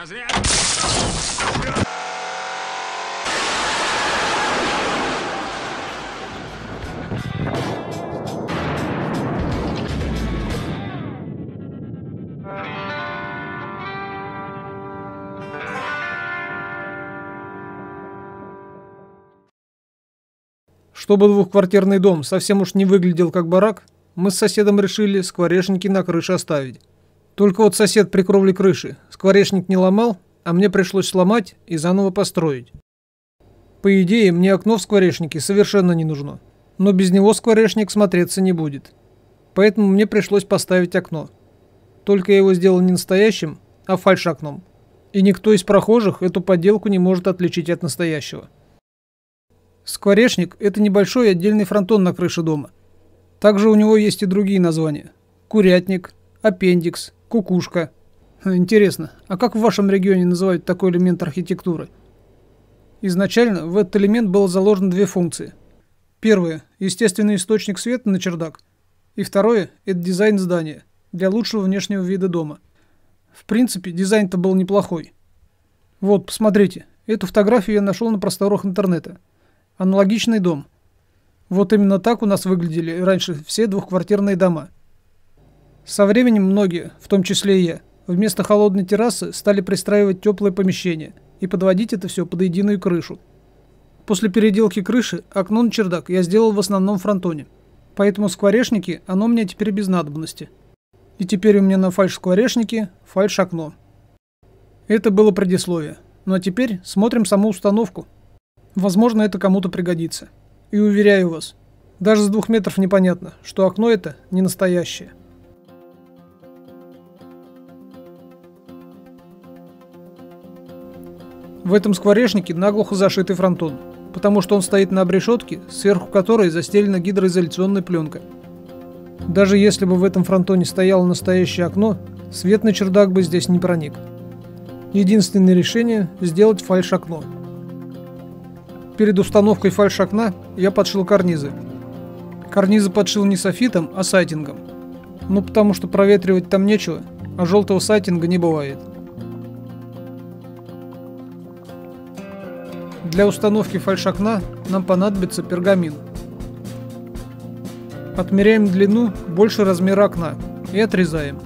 Разряд! Чтобы двухквартирный дом совсем уж не выглядел как барак, мы с соседом решили скворечники на крыше оставить. Только вот сосед при кровле крыши скворечник не ломал, а мне пришлось сломать и заново построить. По идее, мне окно в скворечнике совершенно не нужно, но без него скворечник смотреться не будет. Поэтому мне пришлось поставить окно. Только я его сделал не настоящим, а фальш-окном. И никто из прохожих эту подделку не может отличить от настоящего. Скворечник – это небольшой отдельный фронтон на крыше дома. Также у него есть и другие названия. Курятник, аппендикс, кукушка. Интересно, а как в вашем регионе называют такой элемент архитектуры? Изначально в этот элемент было заложено две функции. Первое – естественный источник света на чердак. И второе – это дизайн здания для лучшего внешнего вида дома. В принципе, дизайн-то был неплохой. Вот, посмотрите, эту фотографию я нашел на просторах интернета – Аналогичный дом. Вот именно так у нас выглядели раньше все двухквартирные дома. Со временем многие, в том числе и я, вместо холодной террасы стали пристраивать теплые помещения и подводить это все под единую крышу. После переделки крыши окно на чердак я сделал в основном фронтоне. Поэтому скворечники оно мне теперь без надобности. И теперь у меня на фальш-скворечнике фальш-окно. Это было предисловие. Ну а теперь смотрим саму установку. Возможно, это кому-то пригодится. И уверяю вас, даже с двух метров непонятно, что окно это не настоящее. В этом скворечнике наглухо зашитый фронтон, потому что он стоит на обрешетке, сверху которой застелена гидроизоляционной пленкой. Даже если бы в этом фронтоне стояло настоящее окно, свет на чердак бы здесь не проник. Единственное решение – сделать фальш-окно – перед установкой фальш-окна я подшил карнизы. Карнизы подшил не софитом, а сайтингом. Ну потому что проветривать там нечего, а желтого сайтинга не бывает. Для установки фальш-окна нам понадобится пергамин. Отмеряем длину больше размера окна и отрезаем.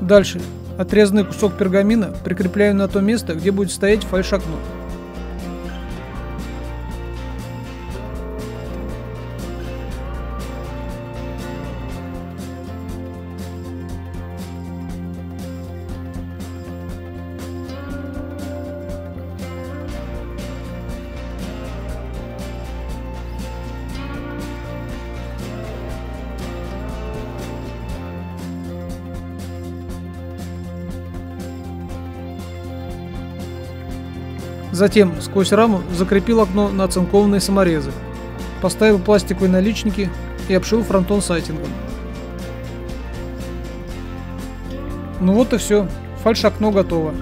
Дальше. Отрезанный кусок пергамина прикрепляю на то место, где будет стоять фальш-окно. Затем сквозь раму закрепил окно на оцинкованные саморезы. Поставил пластиковые наличники и обшил фронтон сайтингом. Ну вот и все. Фальш-окно готово.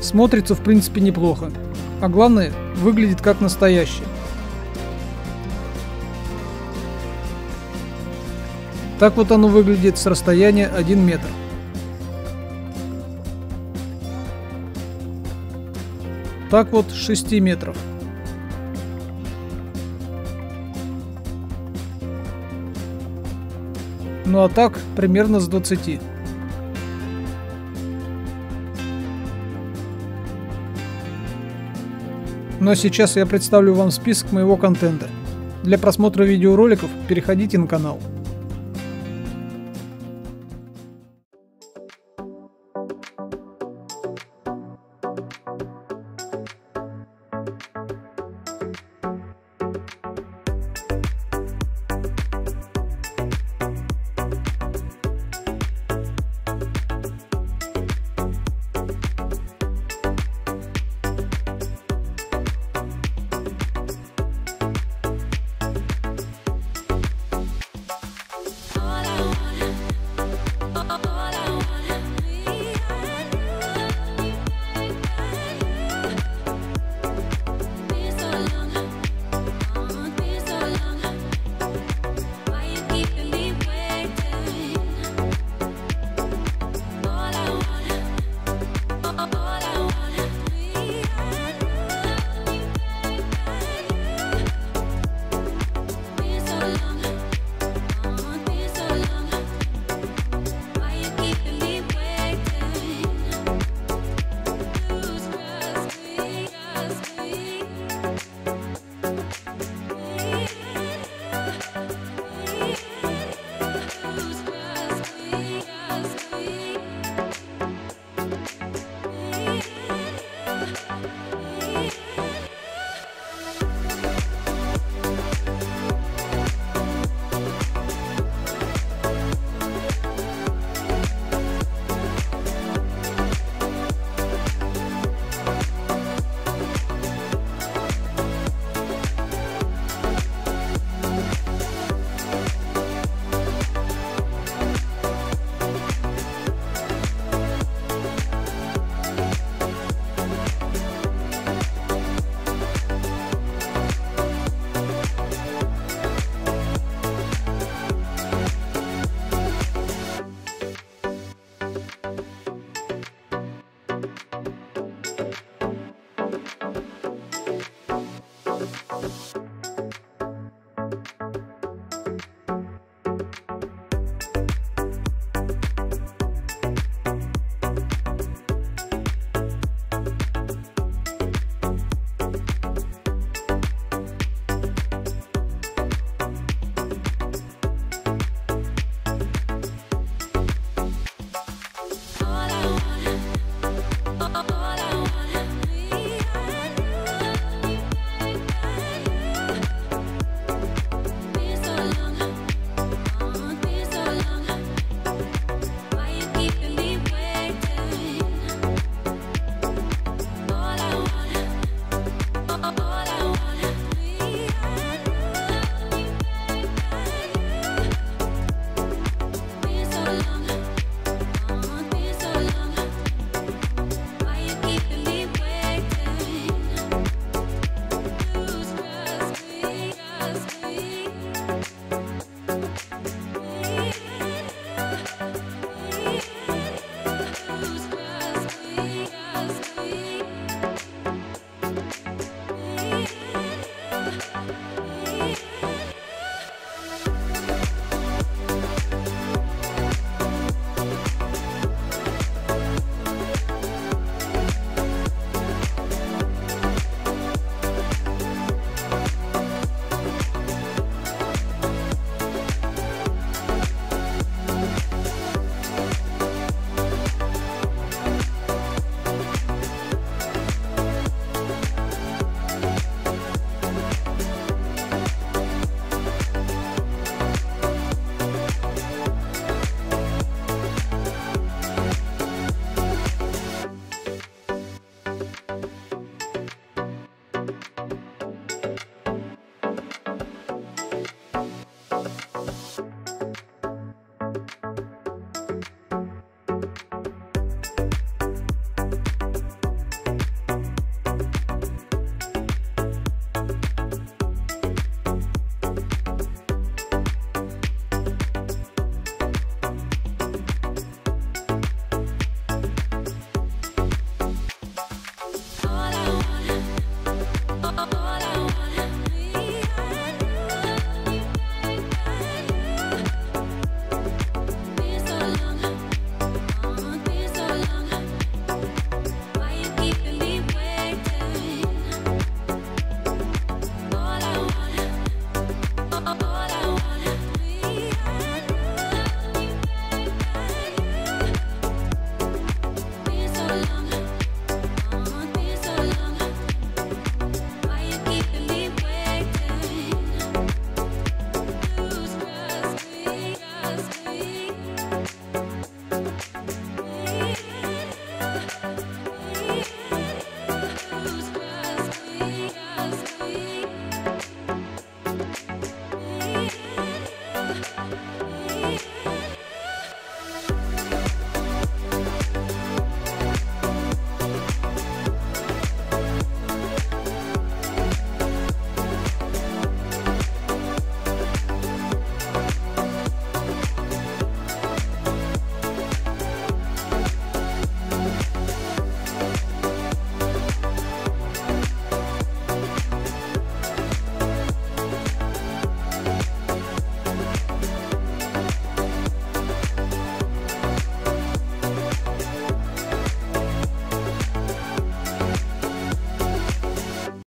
Смотрится в принципе неплохо. А главное, выглядит как настоящее. Так вот оно выглядит с расстояния 1 метр. Так вот, с 6 метров. Ну а так, примерно с 20. Ну а сейчас я представлю вам список моего контента. Для просмотра видеороликов переходите на канал.